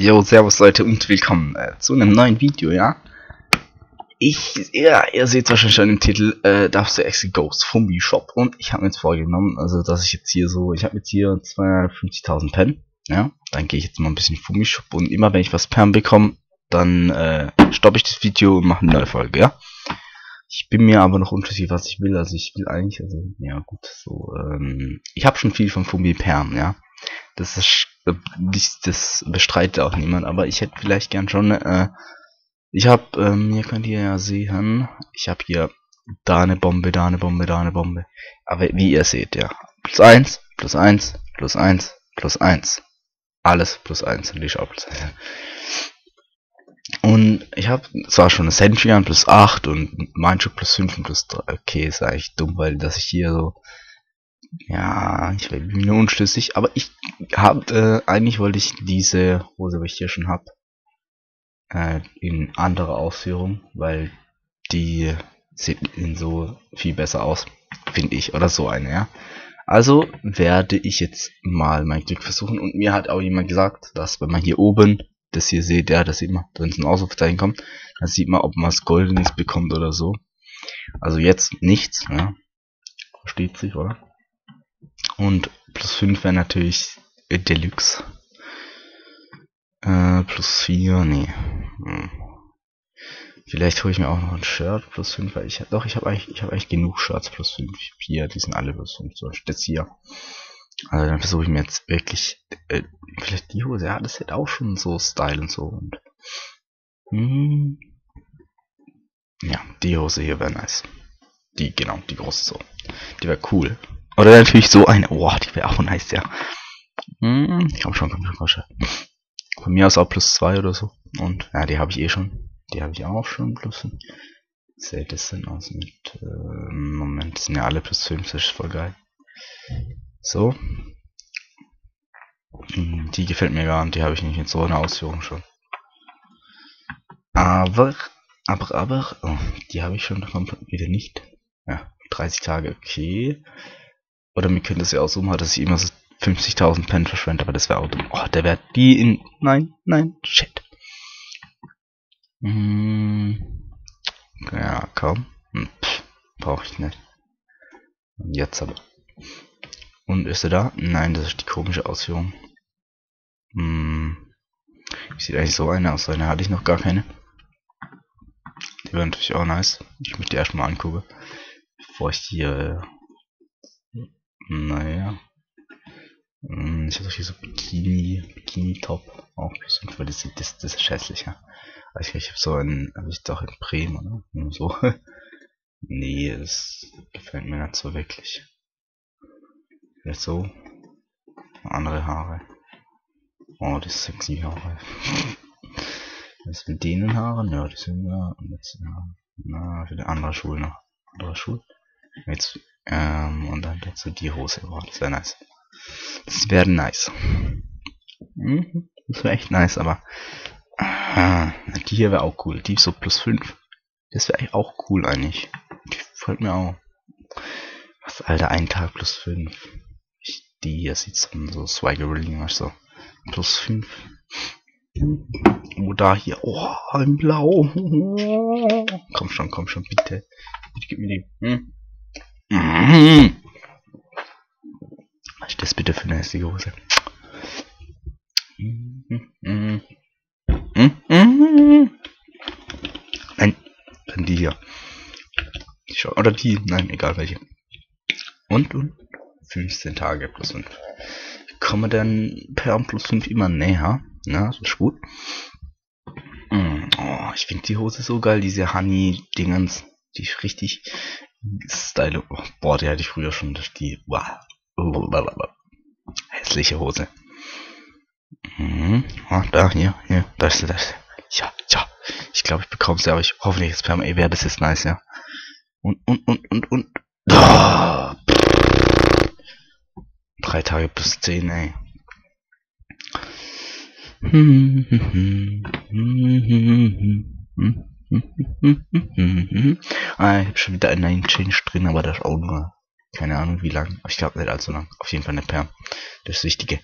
Jo, servus Leute und willkommen äh, zu einem neuen Video, ja? Ich, ja, ihr seht wahrscheinlich schon im Titel, äh, Darfst du Exit Ghost Fumbi Shop und ich habe mir jetzt vorgenommen, also dass ich jetzt hier so, ich habe jetzt hier 250.000 Pen, ja? Dann gehe ich jetzt mal ein bisschen Fumbi Shop und immer wenn ich was Pen bekomme, dann äh, stoppe ich das Video und mache eine neue Folge, ja? Ich bin mir aber noch unschlüssig, was ich will, also ich will eigentlich, also, ja gut, so, ähm, ich habe schon viel von Fumbi Perm, ja? Das ist das, das bestreitet auch niemand, aber ich hätte vielleicht gern schon äh, ich habe ähm, hier könnt ihr ja sehen, ich habe hier da eine Bombe, da eine Bombe, da eine Bombe. Aber wie ihr seht, ja, plus 1, plus 1, plus 1, plus 1. Alles plus 1 und die Schau plus 1. Und ich habe zwar schon eine Sentry an plus 8 und Mindshot plus 5 und plus 3. Okay, ist eigentlich dumm, weil dass ich hier so ja, ich bin mir unschlüssig, aber ich habe, äh, eigentlich wollte ich diese Hose, die ich hier schon habe, äh, in andere Ausführung, weil die sieht in so viel besser aus, finde ich, oder so eine, ja. Also werde ich jetzt mal mein Glück versuchen und mir hat auch jemand gesagt, dass wenn man hier oben das hier seht, ja, das sieht man, wenn es ein Ausrufezeichen kommt, dann sieht man, ob man was Goldenes bekommt oder so. Also jetzt nichts, ja. Versteht sich, oder? Und plus 5 wäre natürlich Deluxe. Äh, plus 4, nee. Hm. Vielleicht hole ich mir auch noch ein Shirt plus 5, weil ich doch, ich habe eigentlich, ich habe eigentlich genug Shirts plus 5. Hier, die sind alle plus 5, so das hier. Also dann versuche ich mir jetzt wirklich, äh, vielleicht die Hose, ja, das hätte auch schon so Style und so und. Hm, ja, die Hose hier wäre nice. Die, genau, die große so. Die wäre cool. Oder natürlich so eine. Boah, die wäre auch nice, ja. Hm, komm schon, komm schon, komm schon. Von mir aus auch plus 2 oder so. Und ja, die habe ich eh schon. Die habe ich auch schon plus. Sieht das denn aus mit. Äh, Moment, sind ja alle plus 5, das ist voll geil. So. Hm, die gefällt mir gar nicht, die habe ich nicht in so einer Ausführung schon. Aber, aber, aber, oh, die habe ich schon wieder nicht. Ja, 30 Tage, okay. Oder mir könnte es ja auch so machen, dass ich immer so 50.000 Pen verschwende, aber das wäre auch dumm. Oh, der wäre die in... Nein, nein, shit. Hm. Ja, kaum. Hm, Brauche ich nicht. Und jetzt aber. Und ist er da? Nein, das ist die komische Ausführung. Hm. Sieht eigentlich so eine aus. Eine hatte ich noch gar keine. Die wäre natürlich auch nice. Ich möchte die erstmal angucken. Bevor ich hier naja. Hm, ich habe hier so Bikini, Bikini-Top auch bisschen, weil das, das, das ist hässlich, ja. Also ich habe so ein, habe ich doch in Bremen, oder? Nur so. nee, das gefällt mir nicht so wirklich. Vielleicht so. Andere Haare. Oh, sind sexy Haare. Was mit denen Haaren? Ja, die sind ja, na, für die andere Schule noch. Andere Schule. Jetzt ähm, und dann dazu die Hose. Boah, das wäre nice. Das wäre nice. Mhm, das wäre echt nice, aber äh, die hier wäre auch cool. Die so plus 5. Das wäre auch cool eigentlich. Die gefällt mir auch. Was, Alter, ein Tag plus 5. Die hier sieht so Swagger so. Plus 5. Oder hier, oh, ein Blau. komm schon, komm schon, bitte. Bitte gib mir die. Hm? Was ist das bitte für eine hässliche Hose? Nein, dann die hier. Oder die, nein, egal welche. Und, und 15 Tage plus 5. Komme dann per plus 5 immer näher. Na, das ist gut. Oh, ich finde die Hose so geil, diese Honey-Dingens. Die ist richtig Style. Boah, die hatte ich früher schon. Die wow. hässliche Hose. Mhm. Oh, da, hier, hier, da ist sie, da ist. Ja, ja. Ich glaube, ich bekomme sie, aber ich hoffe nicht, Sperma. Ey, wäre das ist nice, ja. Und, und, und, und, und. Oh, Drei Tage plus zehn, ey. Hm, hm, hm, ah, ich habe schon wieder ein Nine Change drin, aber das ist auch nur, keine Ahnung wie lang. Ich glaube nicht allzu lang. Auf jeden Fall eine Perm. Das das Wichtige.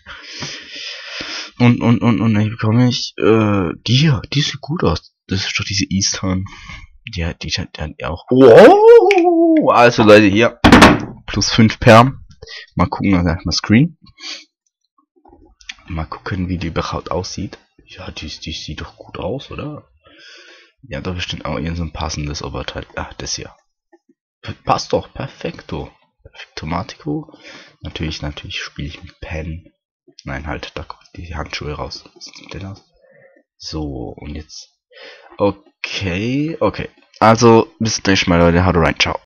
Und, und, und, und dann bekomme ich, äh, die hier, die sieht gut aus. Das ist doch diese Eastern. Die hat, die hat, die hat auch. Wow! Also Leute, hier. Plus 5 Perm. Mal gucken, also erstmal Screen. Mal gucken, wie die überhaupt aussieht. Ja, die, die sieht doch gut aus, oder? Ja, da bestimmt auch irgend so ein passendes Oberteil. Ach, das hier. Passt doch, perfekto. Perfektomatico. Natürlich, natürlich spiele ich mit Pen. Nein, halt, da kommt die Handschuhe raus. sieht denn aus? So, und jetzt. Okay, okay. Also, bis gleich mal, Leute. Haut rein, ciao.